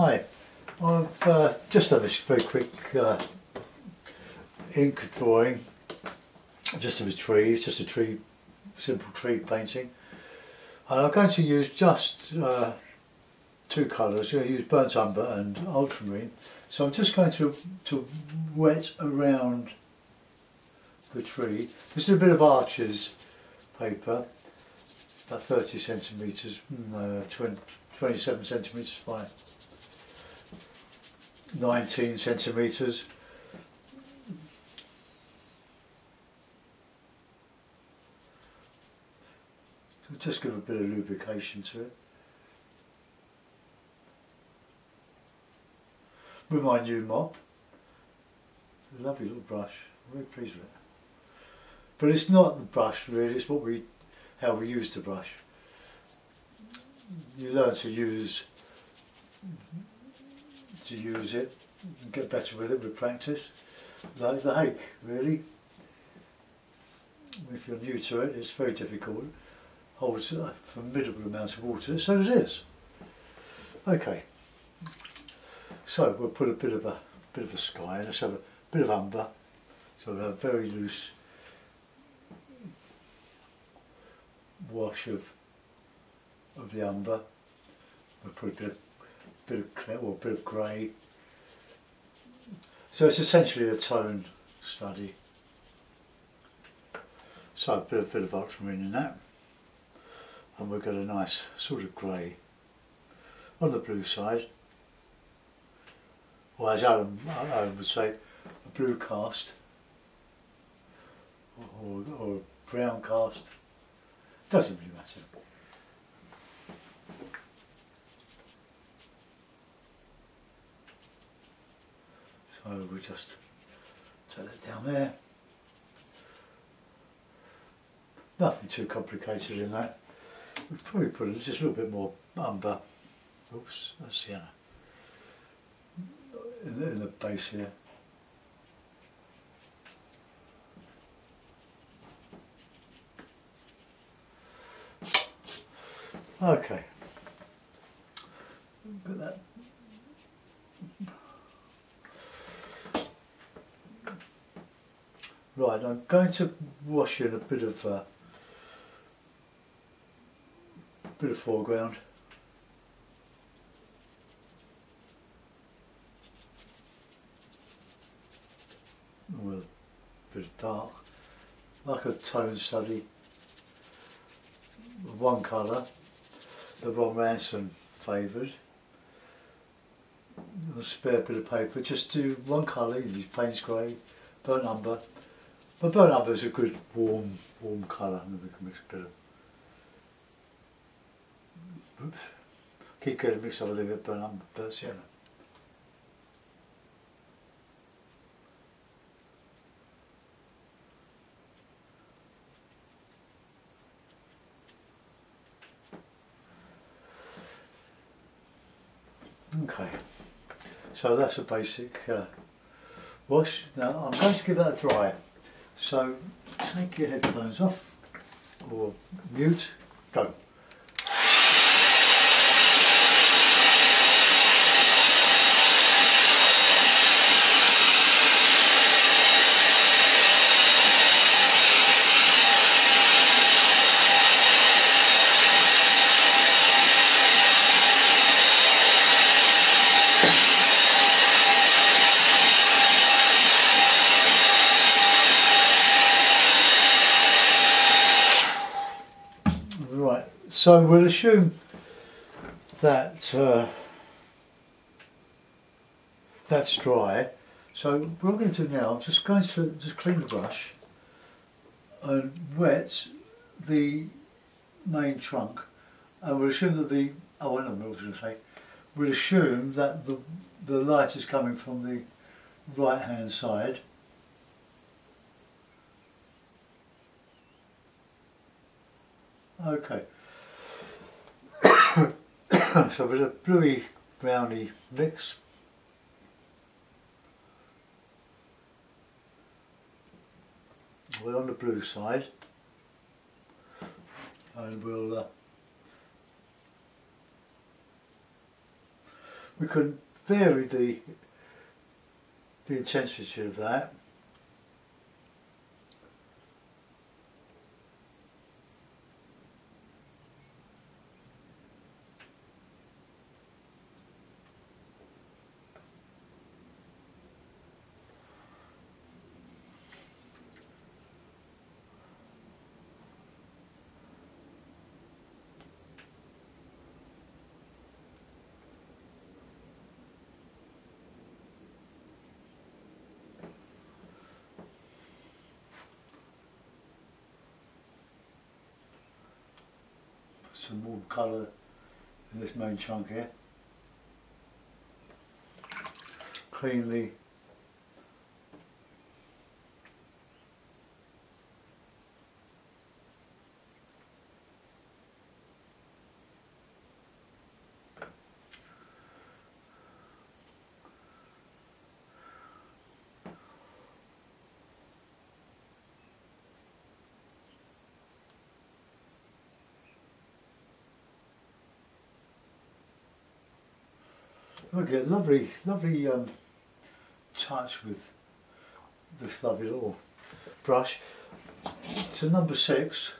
Hi, I've uh, just done this very quick uh, ink drawing just of a tree, it's just a tree, simple tree painting. And I'm going to use just uh, two colours, I'm going to use burnt umber and ultramarine. So I'm just going to, to wet around the tree. This is a bit of Arches paper, about 30 centimetres, no, 20, 27 centimetres by 19 centimetres. So just give a bit of lubrication to it. With my new mop. Lovely little brush, I'm very pleased with it. But it's not the brush really, it's what we, how we use the brush. You learn to use to use it and get better with it with practice. Like the hike, really. If you're new to it, it's very difficult. Holds a formidable amount of water, so does this. Okay. So we'll put a bit of a bit of a sky, let's have a bit of umber. So a very loose wash of of the umber. We'll put a bit of bit or bit of grey. So it's essentially a tone study. So a bit, a bit of ultramarine in that. And we've got a nice sort of grey on the blue side. Or as Alan, Alan would say, a blue cast or, or brown cast. Doesn't really matter. We just take that down there. Nothing too complicated in that. We'll probably put just a little bit more umber. Oops, that's sienna. In the, in the base here. Okay. Got that Right, I'm going to wash in a bit of uh, bit of foreground. With a bit of dark, like a tone study. One colour that Ron Ranson favoured. A spare bit of paper, just do one colour, use Payne's Grey, burnt umber, but burnt umber is a good warm, warm colour, and we can mix a bit of. Oops. Keep getting mixed up a little bit burnt umber, burnt sienna. Okay, so that's a basic uh, wash. Now I'm going to give that a dry. So take your headphones off or mute, go. Right, so we'll assume that uh, that's dry. So what I'm going to do now, I'm just going to just clean the brush and wet the main trunk. And we'll assume that the, oh I know what I was going to say, we'll assume that the, the light is coming from the right hand side. Okay. so with a bluey browny mix. We're on the blue side and we'll uh, we can vary the the intensity of that. Some more colour in this main chunk here. Clean the Okay, lovely, lovely um, touch with this lovely little brush. To number six.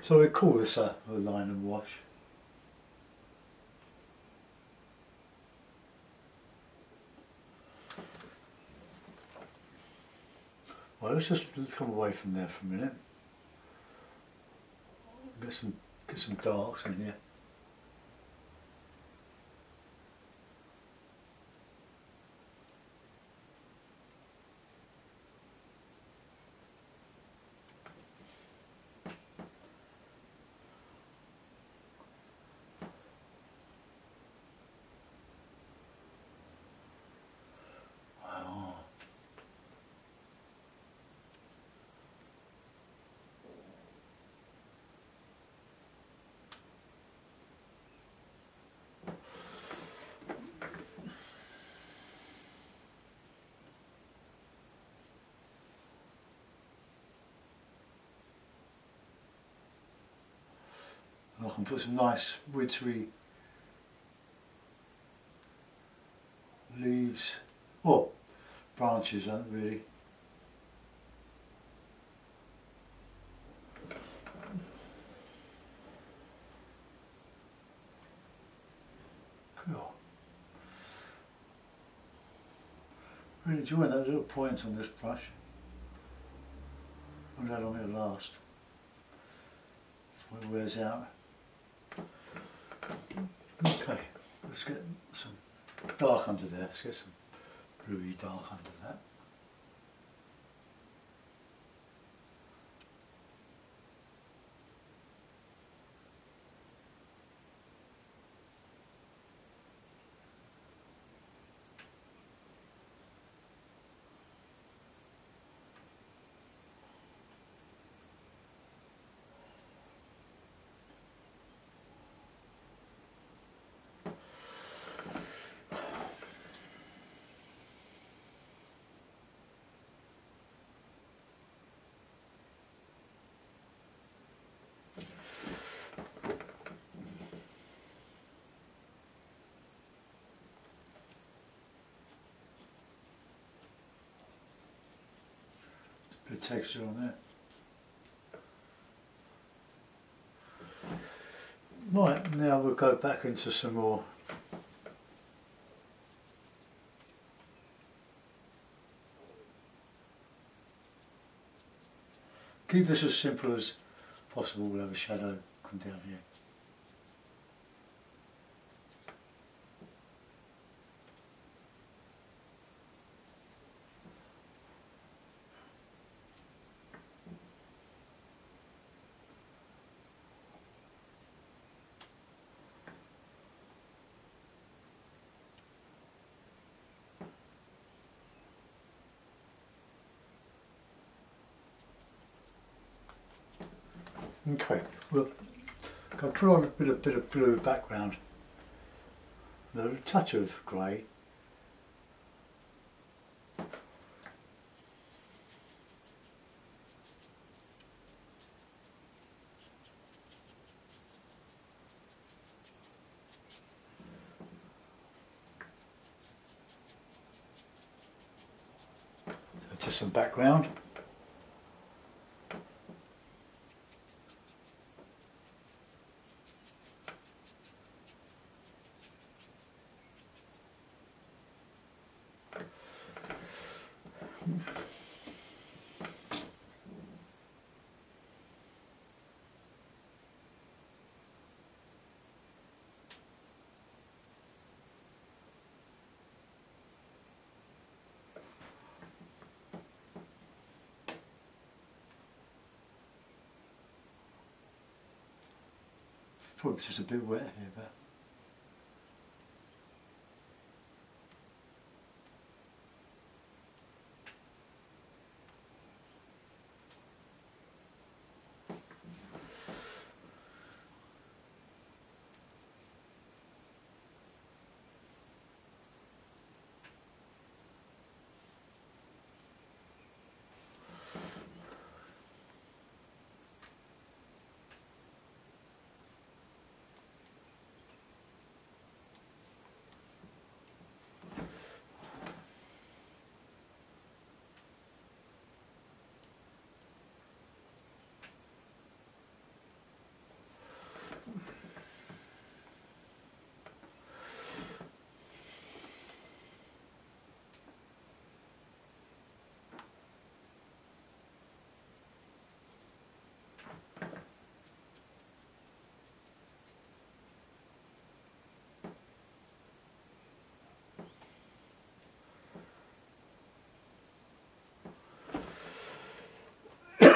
So we call this a, a line and wash. Well, let's just let's come away from there for a minute. Get some get some darks in here. I can put some nice wintry leaves, or branches aren't really. Cool. Really enjoying that little point on this brush. Wonder how long it'll last before it wears out. Okay, let's get some dark under there. Let's get some bluey dark under that. Texture on there. Right, now we'll go back into some more Keep this as simple as possible, we'll have a shadow come down here. Okay, well, I'll put on a bit, bit of blue background. A touch of grey. Just some background. Probably just a bit wet here, but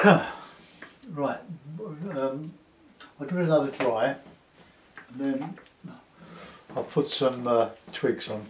right, um, I'll give it another try and then I'll put some uh, twigs on.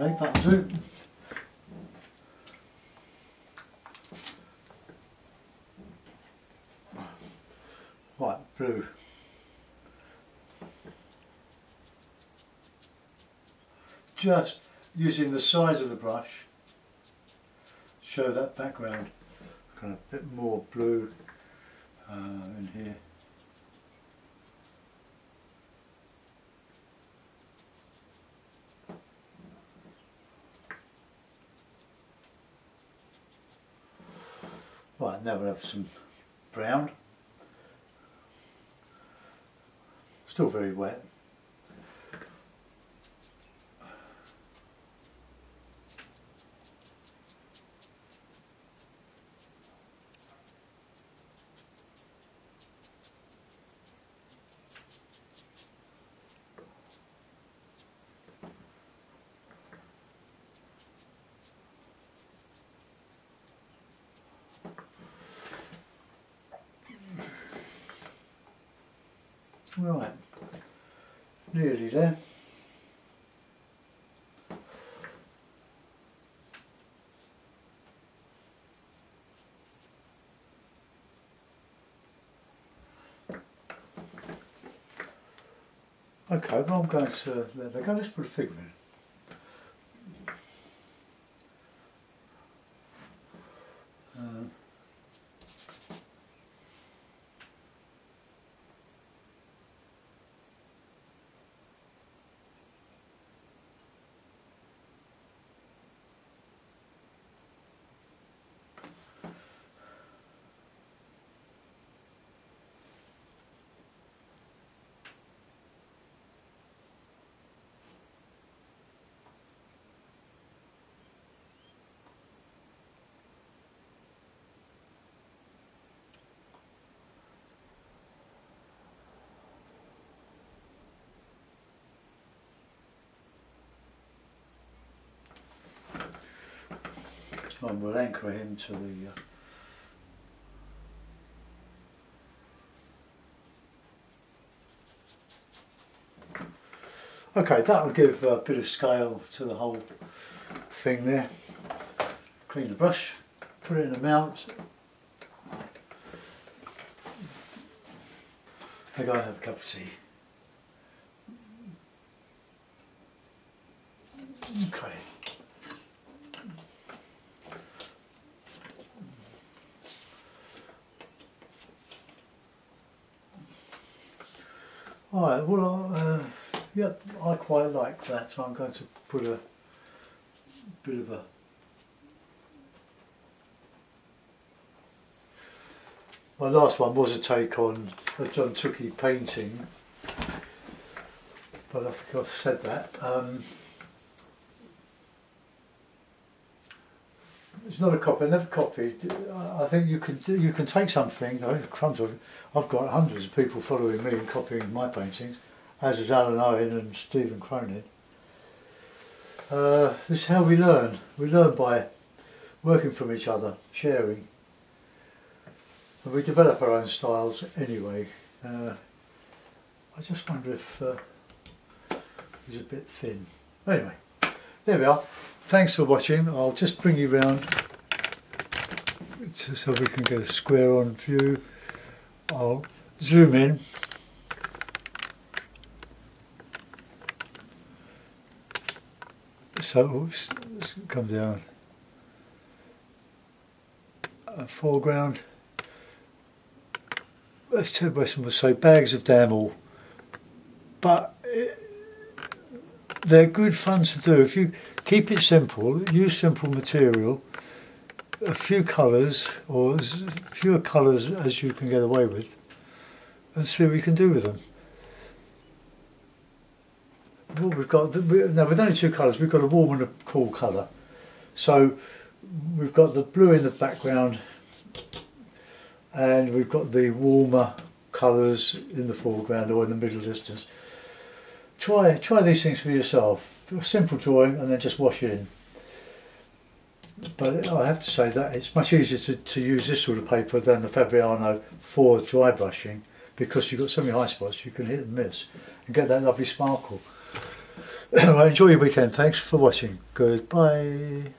Okay, that'll do. Blue. Just using the size of the brush, show that background, kind of a bit more blue uh, in here. Right, now we'll have some brown. Still very wet. ydy de. Okay, well I'm going to, they're going to put a figure in. And we'll anchor him to the uh, Okay, that'll give a bit of scale to the whole thing there. Clean the brush, put it in the mount. I go and have a cup of tea. Okay. Alright, well, uh, yep, I quite like that. So I'm going to put a bit of a My last one was a take on a John Tookey painting, but I think I've said that. Um, it's not a copy. I never copied. I think you can you can take something. I've got hundreds of people following me and copying my paintings, as is Alan Owen and Stephen Cronin. Uh, this is how we learn. We learn by working from each other, sharing. And we develop our own styles anyway. Uh, I just wonder if uh, he's a bit thin. Anyway, there we are. Thanks for watching. I'll just bring you round so we can get a square on view. I'll zoom in. So, oops, come down. A foreground as Ted Wesson would say, bags of damn all. But it, they're good fun to do. If you keep it simple, use simple material, a few colours, or as fewer colours as you can get away with, and see what you can do with them. What we've got, now with only two colours, we've got a warm and a cool colour. So we've got the blue in the background and we've got the warmer colours in the foreground or in the middle distance. Try, try these things for yourself. A simple drawing and then just wash it in. But I have to say that it's much easier to, to use this sort of paper than the Fabriano for dry brushing because you've got so many high spots you can hit and miss and get that lovely sparkle. enjoy your weekend. Thanks for watching. Goodbye.